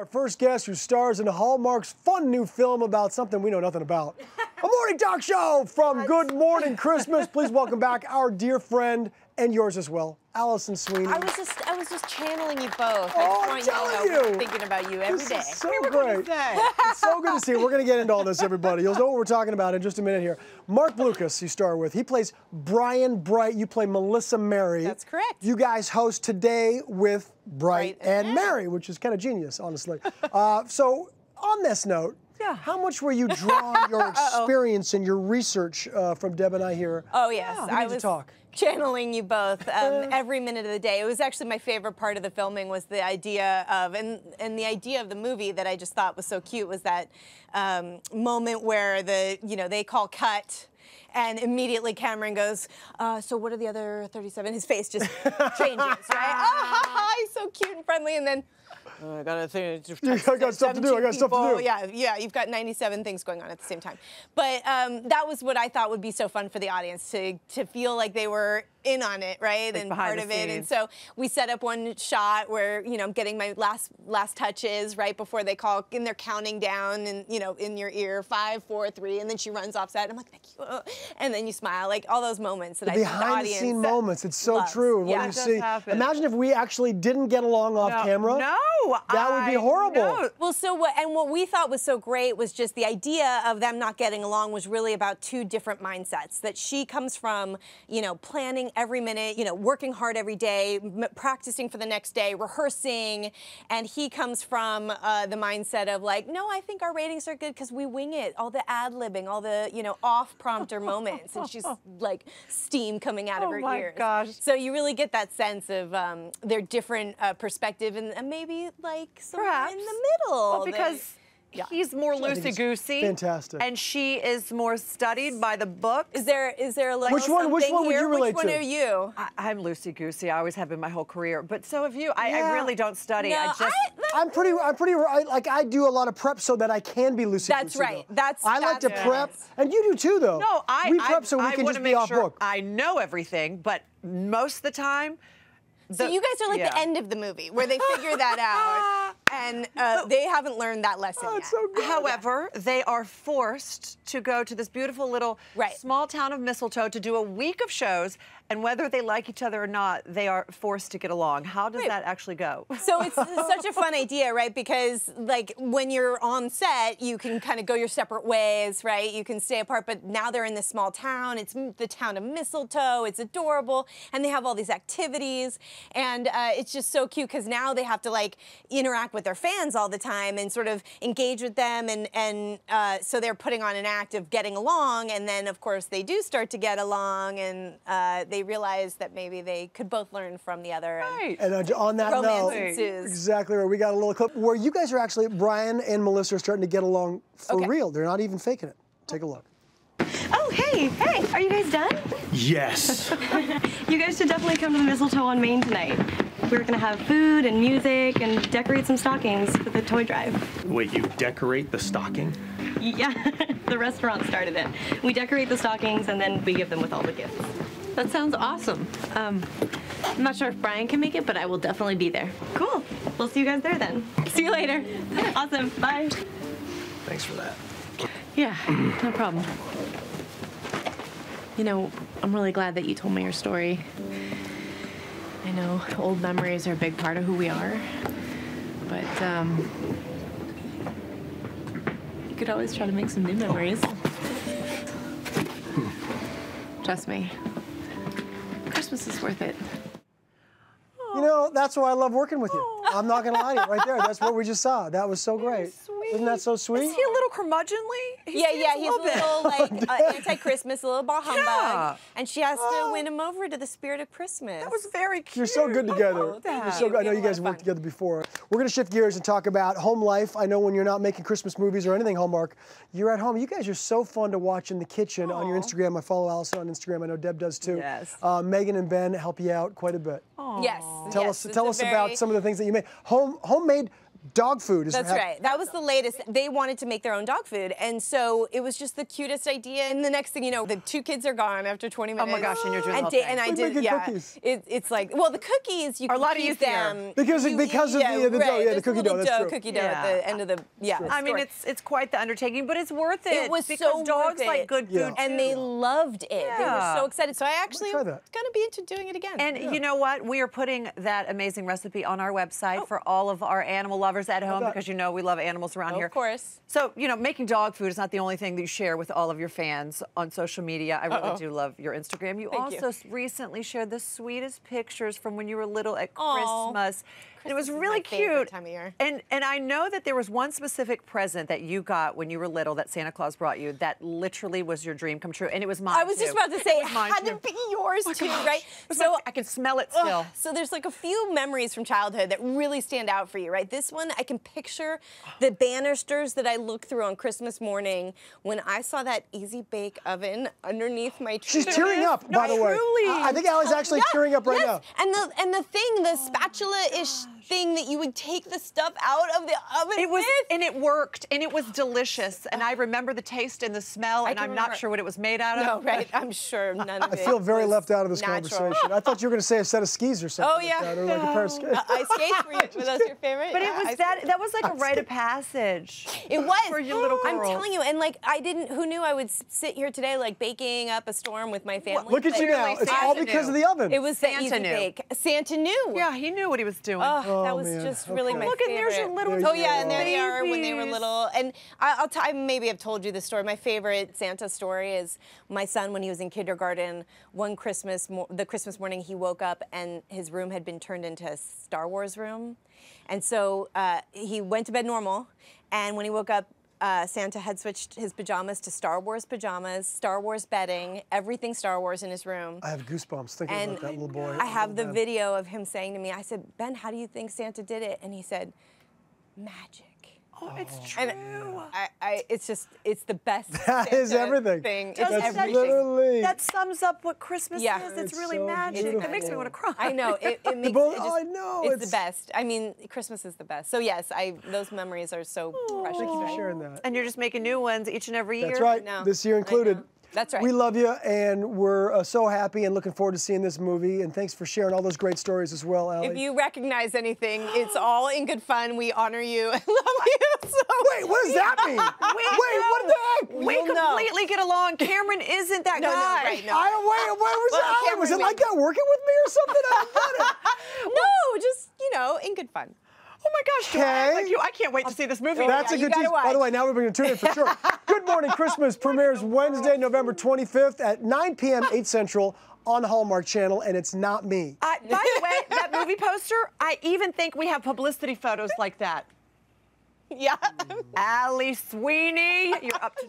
Our first guest who stars in Hallmark's fun new film about something we know nothing about. A morning talk show from Good Morning Christmas. Please welcome back our dear friend and yours as well, Alison Sweeney. I was just I was just channeling you both. Oh, I I'm telling you know thinking about you every This day. is so great. It's so good to see you. We're going to get into all this, everybody. You'll know what we're talking about in just a minute here. Marc Blucas, you star with. He plays Brian Bright. You play Melissa Mary. That's correct. You guys host Today with Bright, Bright and and Mary, which is kind of genius, honestly. uh, so, on this note, Yeah. how much were you drawn your experience and your research uh, from Deb and I here? Oh yes, We I was talk. channeling you both um, every minute of the day. It was actually my favorite part of the filming was the idea of and and the idea of the movie that I just thought was so cute was that um, moment where the you know they call cut. And immediately Cameron goes, uh, so what are the other 37? His face just changes, right? Oh, ha, ha, he's so cute and friendly. And then, oh, I got a thing. I got stuff to do, I got stuff to do. Yeah, yeah, you've got 97 things going on at the same time. But um, that was what I thought would be so fun for the audience to to feel like they were in on it, right, and part the of it. And so we set up one shot where you know I'm getting my last last touches right before they call, and they're counting down, and you know in your ear five, four, three, and then she runs off set. I'm like, thank you, and then you smile, like all those moments that I think the Behind the audience scene moments, it's so loves. true. What Yeah. you see. happen. Imagine if we actually didn't get along off No, camera. No, That would be horrible. know. Well, so what, and what we thought was so great was just the idea of them not getting along was really about two different mindsets. That she comes from, you know, planning every minute, you know, working hard every day, m- practicing for the next day, rehearsing, and he comes from uh, the mindset of like, no, I think our ratings are good because we wing it, all the ad libbing, all the, you know, off prompter moments, and she's like steam coming out of Oh her my ears. gosh. So you really get that sense of um, their different uh, perspective and, and maybe like somewhere Perhaps. in the middle. Well, because Yeah. he's more think loosey goosey. fantastic. And she is more studied by the book. is there is there a little Which one- which something one would here? you relate Which one to? are you? I, I'm loosey goosey. I always have been my whole career. But so have you. I, Yeah. I really don't study. I just. I- I'm pretty. I'm pretty. I, like I do a lot of prep so that I can be loosey. Goosey. That's right. That's- I like to that's prep, it. and you do too, though. No, I. we I, prep so we I can wanna just make be off sure book. I know everything, but most of the time. so you guys are like the end of the movie where they figure that out, and uh, they haven't learned that lesson Oh, yet. so good. However, they are forced to go to this beautiful little Right. small town of Mistletoe to do a week of shows, and whether they like each other or not, they are forced to get along. How does Right. that actually go? So it's such a fun idea, right? Because like when you're on set, you can kind of go your separate ways, right? You can stay apart, but now they're in this small town. It's the town of Mistletoe. It's adorable, and they have all these activities, and uh, it's just so cute because now they have to like interact with their fans all the time and sort of engage with them, and and uh, so they're putting on an act of getting along, and then of course they do start to get along, and uh, they realize that maybe they could both learn from the other. and- Right. And uh, on that note, ensues. exactly right. We got a little clip where you guys are actually Brian and Melissa are starting to get along for Okay. real. They're not even faking it. Take a look. Oh, hey, hey, are you guys done? Yes. You guys should definitely come to the mistletoe on Main tonight. We're gonna have food and music and decorate some stockings for the toy drive. Wait, you decorate the stocking? Yeah, the restaurant started it. We decorate the stockings and then we give them with all the gifts. That sounds awesome. Um, I'm not sure if Brian can make it, but I will definitely be there. Cool. We'll see you guys there then. See you later. Awesome. Bye. Thanks for that. Yeah, no problem. You know, I'm really glad that you told me your story. I know old memories are a big part of who we are, but um, you could always try to make some new memories. Trust me, Christmas is worth it. You know, that's why I love working with you. I'm not gonna lie to you, right there. That's what we just saw. That was so great. Isn't that so sweet? Is he a little curmudgeonly? He Yeah, yeah, he's a bit. little like uh, anti-Christmas, a little bah humbug, Yeah. and she has to win him over to the spirit of Christmas. That was very cute. You're so good together. thank You're so good. I know you guys lot worked together before. We're going to shift gears and talk about home life. I know when you're not making Christmas movies or anything Hallmark, you're at home. You guys are so fun to watch in the kitchen on your Instagram. I follow Alison on Instagram. I know Deb does too. Yes. Uh, Megan and Ben help you out quite a bit. yes. Tell yes, us tell us very- about some of the things that you made. Home homemade dog food. Is That's right. That was the latest. They wanted to make their own dog food, and so it was just the cutest idea. And the next thing you know, the two kids are gone after 20 minutes. Oh my gosh, and you're doing the and whole da- And I We're did, yeah. cookies. It, it's like, well, the cookies you Are a can lot keep easier. them. Because of- You- because of yeah, the- the dough, yeah, the cookie dough, that's true. Cookie dough at the end of the yeah. I mean, it's it's quite the undertaking, but it's worth it. It was because so dogs like it. good Yeah. food, and too. they loved it. They were so excited. So I actually try am gonna be into doing it again. And you know what? We are putting that amazing recipe on our website Oh. for all of our animal lovers at home because you know we love animals around Of here. Of course. So, you know, making dog food is not the only thing that you share with all of your fans on social media. I really Uh-oh. do love your Instagram. You Thank also s- recently shared the sweetest pictures from when you were little at Aw. Christmas. And it was really my favorite cute. time of year. And and I know that there was one specific present that you got when you were little that Santa Claus brought you that literally was your dream come true. And it was mine. I was just about to say It it was mine had too. to be yours Oh too, gosh. right? So like- I can smell it Ugh, still. so there's like a few memories from childhood that really stand out for you, right? This one, I can picture the banisters that I looked through on Christmas morning when I saw that Easy Bake Oven underneath my tree. She's tearing up, No, by the way. truly. I I think Allie's actually Yeah, tearing up right yes. now. And the and the thing, the spatula-ish thing that you would take the stuff out of the oven It was, with. and it worked, and it was delicious. And I remember the taste and the smell, I and I'm remember- not sure what it was made out of. no, right? I'm sure none of I it. I feel very was left out of this natural. conversation. I thought you were going to say a set of skis or something. Oh like yeah, that, or like a pair of skates. Uh, ice skates were, you, were those your favorite? But it was that that was like a rite of passage. It was for your little I'm telling you, and like I didn't. Who knew I would sit here today, like baking up a storm with my family? Look at you But now. It's Santa all because knew. of the oven. It was the Santa easy knew. bake. Santa knew. Yeah, he knew what he was doing. Oh, that Oh, was man. just really Okay. my Look, and there's your favorite. little There Oh yeah, and there they are when they were little. And I, I'll t- I maybe have told you the story. My favorite Santa story is my son when he was in kindergarten. One Christmas, mo- the Christmas morning, he woke up and his room had been turned into a Star Wars room, and so uh, he went to bed normal. And when he woke up, uh, Santa had switched his pajamas to Star Wars pajamas, Star Wars bedding, everything Star Wars in his room. I have goosebumps thinking And about that little boy. I have the man. video of him saying to me, I said, Ben, how do you think Santa did it? And he said, magic. Oh, it's oh. true. And I, I, it's just, it's the best. That is uh, everything. Thing. It's That's that- everything. literally. that sums up what Christmas Yeah. is. It's, It's really so magic. It makes me want to cry. I know. It, it makes both- it just, I know, It's, it's- the best. I mean, Christmas is the best. So yes, I those memories are so precious. Thank you for sharing that. And you're just making new ones each and every year. That's right. know. This year I included. Know. That's right. We love you, and we're uh, so happy and looking forward to seeing this movie. And thanks for sharing all those great stories as well, Allie. If you recognize anything, it's all in good fun. We honor you and love you. So Wait, what does that mean? Wait, what the heck? We You'll know. completely get along. Cameron isn't that No, no, right, no. I don't wait. Where was Well, that? Cameron Was it like that working with me or something? I don't get it. no, just you know, in good fun. Oh my gosh, do I Okay. like you? I can't wait to see this movie. That's yeah, a good gotta tease. By the way, now we're going to tune in for sure. Good Morning Christmas premieres Wednesday, November 25th at 9 p.m. 8 Central on Hallmark Channel, and it's not me. I, by the way, that movie poster, I even think we have publicity photos like that. Yeah. Allie Sweeney, you're up to no.